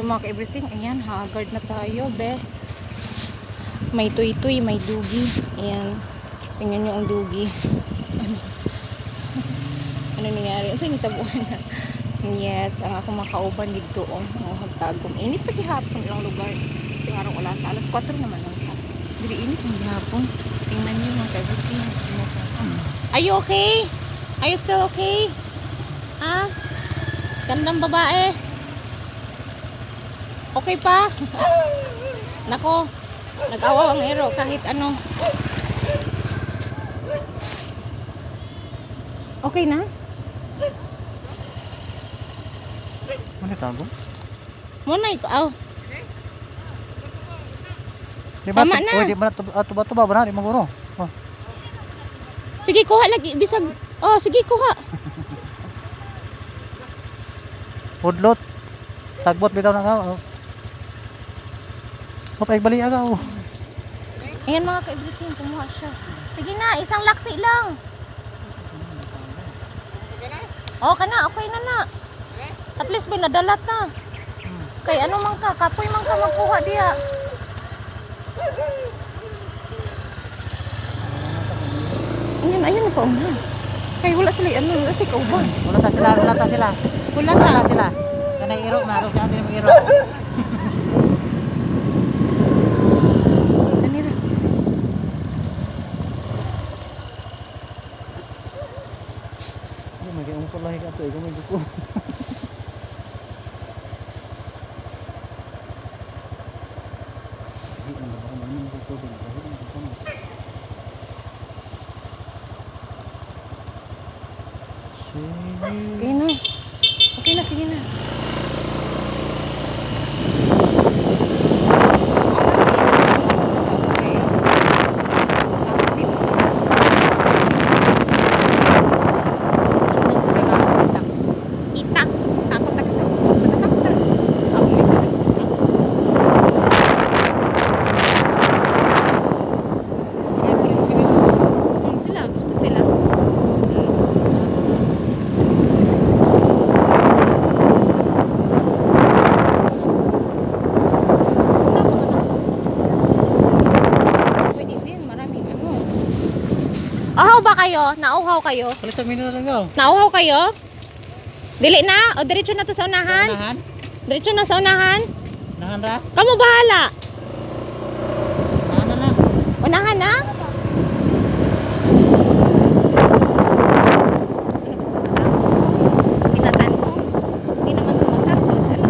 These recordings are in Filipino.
So mga ka-everything, ayan, haggard na tayo, be. May tuy-tuy, may dugi. Ayan. Tingnan nyo ang dugi. Ano? ano nangyari? Saan itabuhan na? Yes, ang ako makauban dito, oh. Ang hagtagong. Init pa gihapon ilang lugar. Nga rin wala sa alas 4 naman lang. Dili init ang gihapon. Tingnan nyo mga ka-everything. Are you okay? Are you still okay? Ha? Gandang babae. Okay pa? Nako, nag-awaw ang ero kahit ano. Okay na? Ano tago? Muna ito, aw. Di ba? Tama na. Oh, di ba na tuba-tuba ba na? Di maguro. Oh. Sige, kuha lagi. Bisag. Oh, sige, kuha. Hudlot. Sagbot bitaw na ka. Oh. Oh, bali aga oh. Ayan mga ka-everything, kumuha siya. Sige na, isang laksi lang. Oh, kana, okay na na. At least may nadalat na. Kay ano man ka, kapoy man ka magkuha diya. Ayan, ayan na pa una. Kay wala sila, ano, wala si kauban. Wala ta sila, wala ta sila. Wala Wala ta. sila. Kana iro, maro siya din mag iro. Ano na? Di magay ungko lahi ka to, ikaw may duko. Di ano ba ano mo ko din, kahit ang duko mo. Okay na. Okay na, sige na. Itak. Takot ako sa Takot Sila, gusto sila. Pwede din, maraming ano. Uhaw ba kayo? Nauhaw kayo? Palitan mo na lang daw. Nauhaw kayo? Dili na? O diretso na to sa unahan? Nahan? Diretso na sa unahan? Nahan ra? Kamu bahala. Nahan na lang. Unahan na? Tinatan mo? Hindi naman sumasagot. Ano?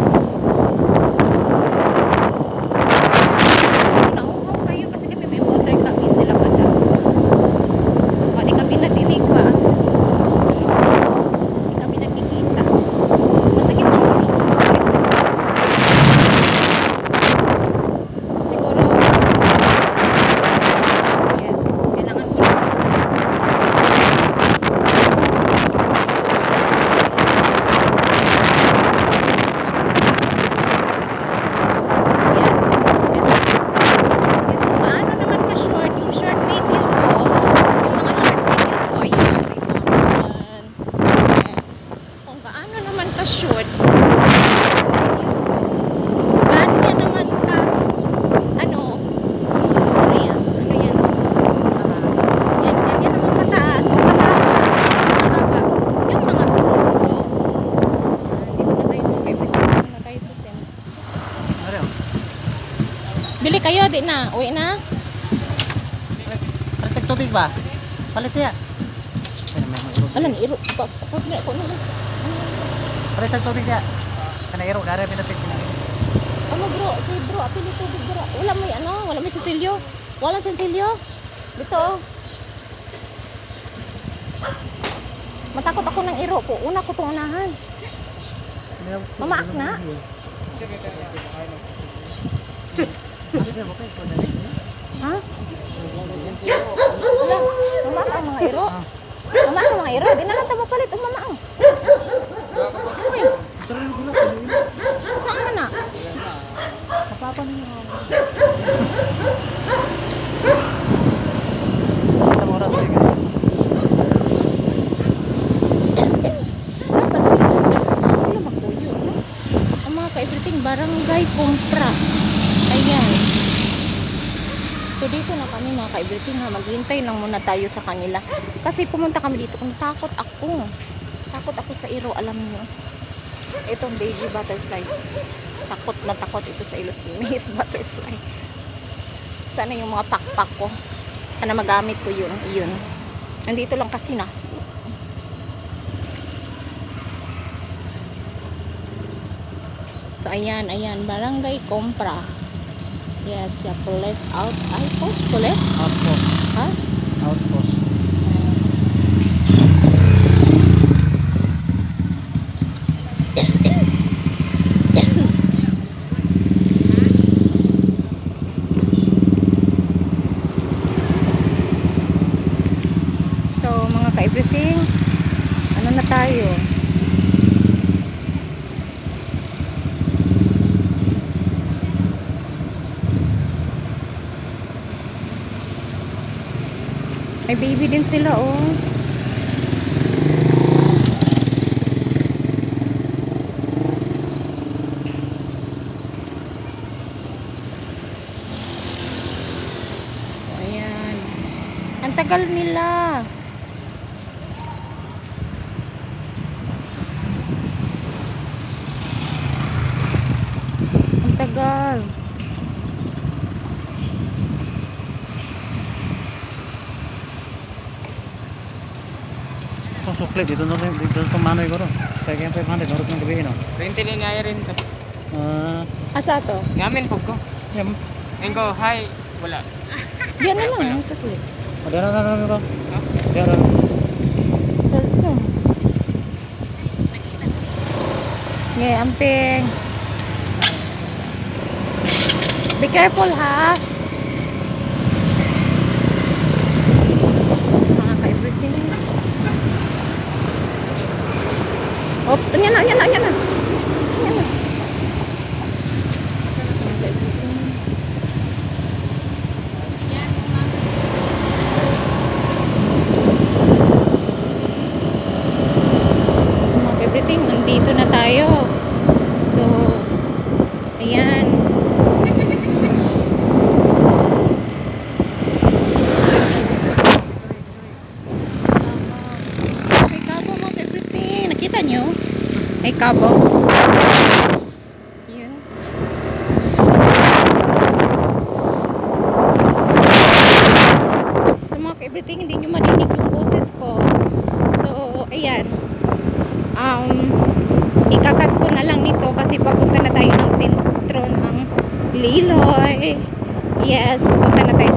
Nauhaw kayo kasi kami may water kami sila pa na. Hindi kami natinig pa. Hindi kami nakikita. Masakit ang ulo ko. Siguro, yes, kailangan ko Yes, yes. Yung paano naman ka short, yung short video ko, yung mga short videos ko, yan. Yan. Yes. Kung gaano naman ka short, yes. Gaano yan naman ka, ano, ano yan, ano yan, Ah, yan, yan, yan naman kataas, o kahaba, kahaba, yung mga videos ko. Ah, Dito na tayo, everything, dito na tayo sa sim. Ano? Bili kayo, di na. Uwi na. Palit tubig ba? Palit ya. Ay, may mga iro. Alam, iro. Pa, na. Palit tubig ya. Kana iro, dara pinapit na. Ano bro? Okay bro, apili tubig bro. Wala may ano, wala may sentilyo. Walang sentilyo. Dito oh. Matakot ako ng iro ko. Una ko itong unahan. Mamaak na. Ha? Wala. Mamaak ang mga iro. Mamaak ang mga iro. Di na lang tayo mapalit. Oh, mamaak. Uy, saan ka na? Kapapa niyo. Mo mga ka-everything, barangay Kumpra. Ayan. So dito na kami mga ka-everything ha. Maghihintay lang muna tayo sa kanila. Kasi pumunta kami dito kung takot ako. Takot ako sa iro, alam nyo. Itong baby butterfly. Takot na takot ito sa ilo si Miss Butterfly. Sana yung mga pakpak ko. Sana magamit ko yun. Yun. Nandito lang kasi na. So ayan, ayan. Barangay Compra. Yes, the police out. Ay, post police? Outpost. Ha? Outpost. So, mga ka-everything, ano na tayo? May baby din sila, oh. Tagal nila. Ang tagal. Itong sukli, dito na rin, dito itong manoy ko rin. Kaya kaya 500, marot ng gabi, no? Rente ni nga rin to. Ah, Asa to? Ngamin po ko. yan. Ngayon ko, hi. Wala. Diyan na lang. Ang sakli. Adara na namin ko. Ha? Adara. Dito. Ngayon, amping. Be careful, ha? Mga ka-everything. Oops, anyan na, anyan na, anyan na. Anyan na. So, everything, na tayo. May kabo. Yun. So mga everything hindi nyo marinig yung boses ko. So, ayan. Um, ikakat ko na lang nito kasi papunta na tayo ng sentro ng Liloy. Yes, pupunta na tayo